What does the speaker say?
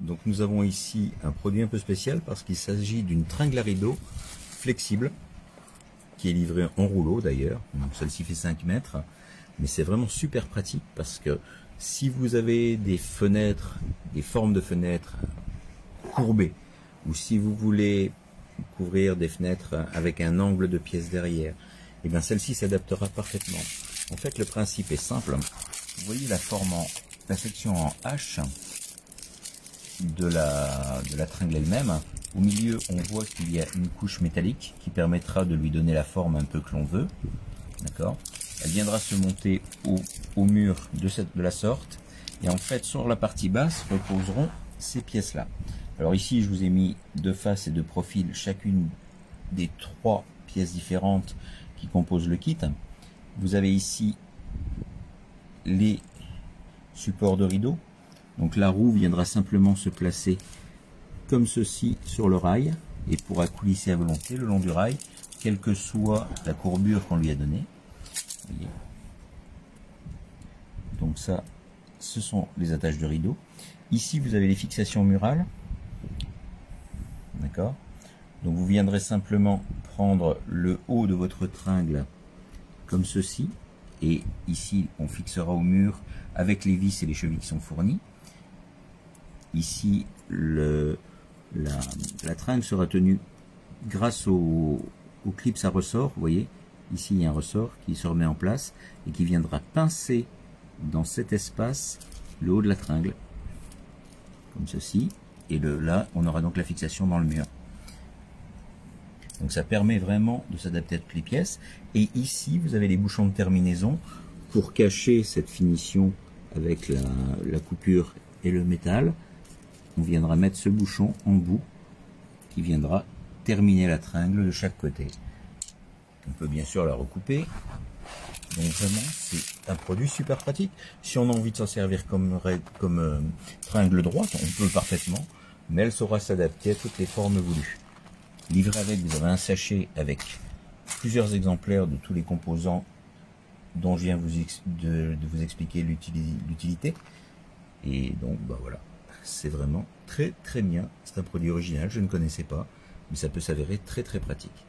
Donc nous avons ici un produit un peu spécial parce qu'il s'agit d'une tringle à rideau flexible qui est livrée en rouleau d'ailleurs. Celle-ci fait 5 mètres. Mais c'est vraiment super pratique parce que si vous avez des fenêtres, des formes de fenêtres courbées, ou si vous voulez couvrir des fenêtres avec un angle de pièce derrière, et eh bien celle-ci s'adaptera parfaitement. En fait, le principe est simple. Vous voyez la forme en, la section en H de la, de la tringle elle-même. Au milieu, on voit qu'il y a une couche métallique qui permettra de lui donner la forme un peu que l'on veut. D'accord? Elle viendra se monter au, au mur de, cette, de la sorte. Et en fait, sur la partie basse reposeront ces pièces-là. Alors ici, je vous ai mis de face et de profil chacune des trois pièces différentes qui composent le kit. Vous avez ici les supports de rideau. Donc la roue viendra simplement se placer comme ceci sur le rail et pourra coulisser à volonté le long du rail, quelle que soit la courbure qu'on lui a donnée. Donc ça, ce sont les attaches de rideau. Ici, vous avez les fixations murales. D'accord Donc vous viendrez simplement prendre le haut de votre tringle comme ceci. Et ici, on fixera au mur avec les vis et les chevilles qui sont fournis. Ici, le, la, la tringle sera tenue grâce au, au clips à ressort. Vous voyez, ici il y a un ressort qui se remet en place et qui viendra pincer dans cet espace le haut de la tringle, comme ceci. Et le, là, on aura donc la fixation dans le mur. Donc ça permet vraiment de s'adapter à toutes les pièces. Et ici, vous avez les bouchons de terminaison pour cacher cette finition avec la, la coupure et le métal on viendra mettre ce bouchon en bout qui viendra terminer la tringle de chaque côté. On peut bien sûr la recouper. Donc vraiment, c'est un produit super pratique. Si on a envie de s'en servir comme, comme euh, tringle droite, on peut parfaitement, mais elle saura s'adapter à toutes les formes voulues. Livré avec, vous avez un sachet avec plusieurs exemplaires de tous les composants dont je viens de, de vous expliquer l'utilité. Et donc, bah voilà c'est vraiment très très bien. C'est un produit original, je ne connaissais pas, mais ça peut s'avérer très très pratique.